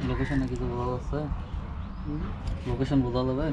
লোকেশনে কিছু বোঝা যাচ্ছে লোকেশন বোঝা যাবে